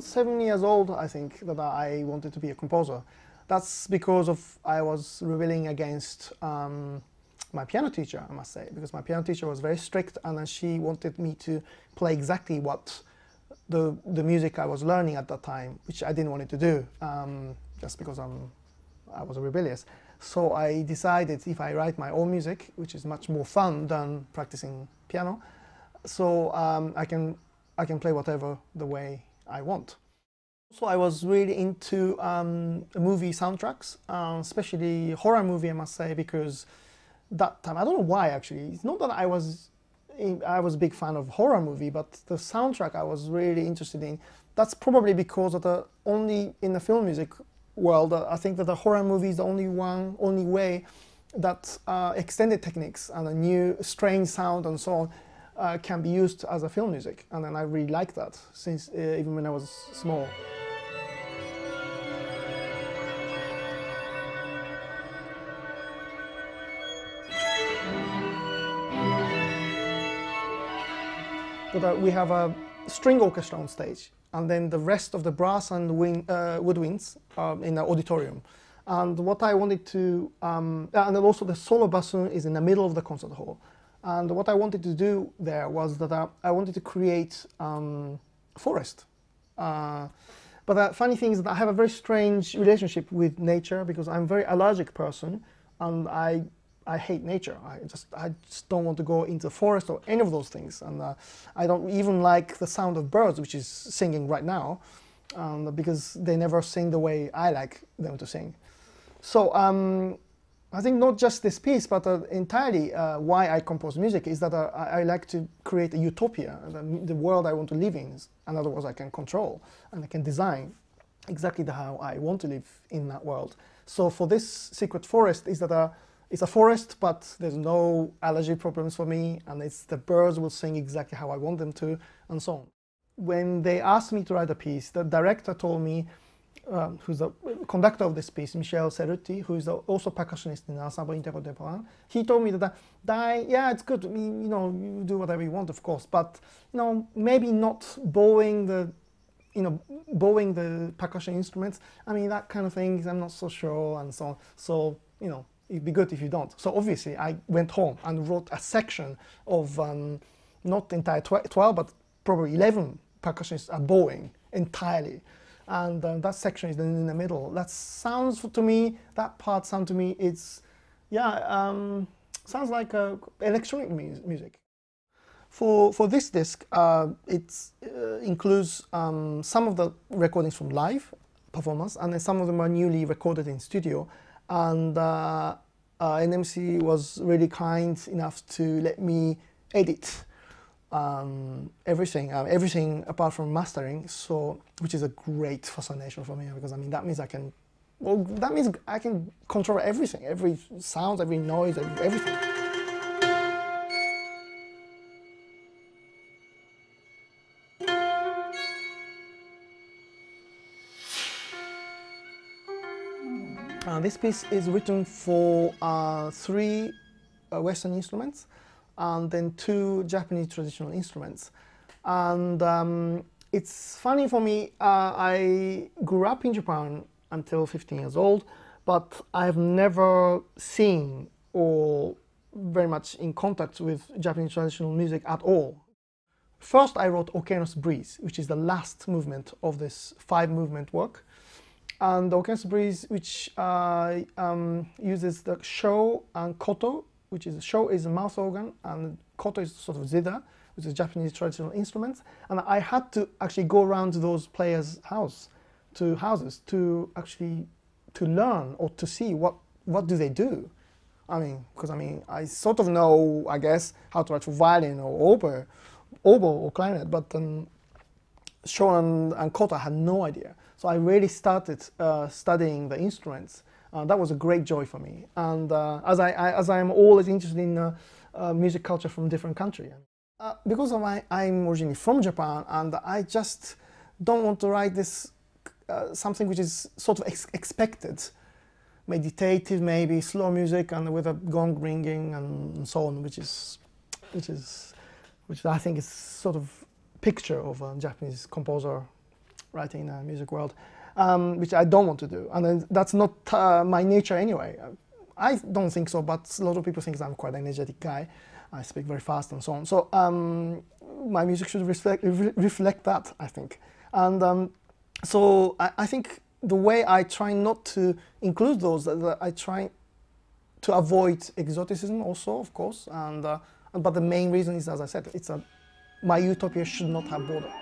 seven years old, I think, that I wanted to be a composer. That's because of I was rebelling against um, my piano teacher, I must say, because my piano teacher was very strict and she wanted me to play exactly what the, the music I was learning at that time, which I didn't want it to do, um, just because I'm, I was rebellious. So I decided if I write my own music, which is much more fun than practicing piano, so um, I, can, I can play whatever the way I want. So I was really into um, movie soundtracks, uh, especially horror movie, I must say, because that time, I don't know why actually, it's not that I was I was a big fan of horror movie, but the soundtrack I was really interested in. That's probably because of the only in the film music world, uh, I think that the horror movie is the only one, only way that uh, extended techniques and a new strange sound and so on uh, can be used as a film music. And then I really like that since uh, even when I was small. But uh, we have a string orchestra on stage and then the rest of the brass and uh, woodwinds um, in the auditorium. And what I wanted to, um, and then also the solo bassoon is in the middle of the concert hall. And what I wanted to do there was that I, I wanted to create um, forest. Uh, but the funny thing is that I have a very strange relationship with nature because I'm a very allergic person and I I hate nature. I just I just don't want to go into the forest or any of those things, and uh, I don't even like the sound of birds, which is singing right now, um, because they never sing the way I like them to sing. So um, I think not just this piece, but uh, entirely uh, why I compose music is that uh, I, I, like to create a utopia, the, the, world I want to live in. In other words, I can control and I can design exactly how I want to live in that world. So for this secret forest is that uh, it's a forest, but there's no allergy problems for me, and it's the birds will sing exactly how I want them to, and so on. When they asked me to write a piece, the director told me, um, who's the conductor of this piece, Michel Cerutti, who is also percussionist in Ensemble Intercontemporain, he told me that, yeah, it's good, you know, you do whatever you want, of course, but, you know, maybe not bowing the you know, bowing the percussion instruments, I mean, that kind of thing, I'm not so sure, and so on. So, you know, it'd be good if you don't. So obviously I went home and wrote a section of um, not entire tw 12, but probably 11 percussionists are bowing entirely. And uh, that section is in the middle. That sounds to me, that part sounds to me, it's, yeah, um, sounds like uh, electronic mu music. For, for this disc, uh, it uh, includes um, some of the recordings from live performance, and then some of them are newly recorded in studio and uh, uh, NMC was really kind enough to let me edit um, everything, uh, everything apart from mastering. So, which is a great fascination for me because I mean that means I can, well, that means I can control everything, every sound, every noise, everything. Uh, this piece is written for uh, three uh, Western instruments and then two Japanese traditional instruments. And um, it's funny for me, uh, I grew up in Japan until 15 years old, but I've never seen or very much in contact with Japanese traditional music at all. First I wrote Okeanos Breeze, which is the last movement of this five movement work and orchestra breeze which uh, um, uses the sho and koto which is sho is a mouth organ and koto is sort of zither which is Japanese traditional instruments and I had to actually go around those players house to houses to actually to learn or to see what what do they do. I mean because I mean I sort of know I guess how to write for violin or oboe oboe or clarinet but um, and, and koto had no idea. So I really started uh, studying the instruments. Uh, that was a great joy for me. And uh, as, I, I, as I am always interested in uh, uh, music culture from different countries. Uh, because my, I'm originally from Japan and I just don't want to write this something which is sort of ex expected. Meditative maybe, slow music and with a gong ringing and so on, which is, which is, which I think is sort of picture of a Japanese composer writing in the music world, um, which I don't want to do. And that's not uh, my nature anyway. I don't think so, but a lot of people think I'm quite an energetic guy. I speak very fast and so on. So um, my music should reflect, re reflect that, I think. And um, so I, I, think the way I try not to include those, I try to avoid exoticism also, of course. And uh, but the main reason is, as I said, it's a my utopia should not have border.